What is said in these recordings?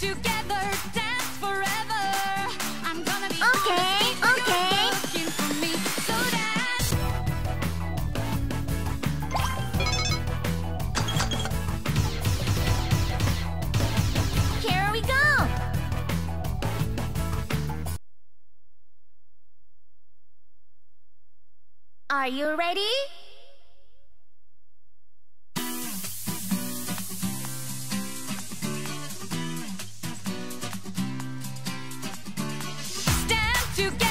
Together, dance forever. I'm gonna be okay, okay. looking for me so Here we go. Are you ready? together.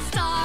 the.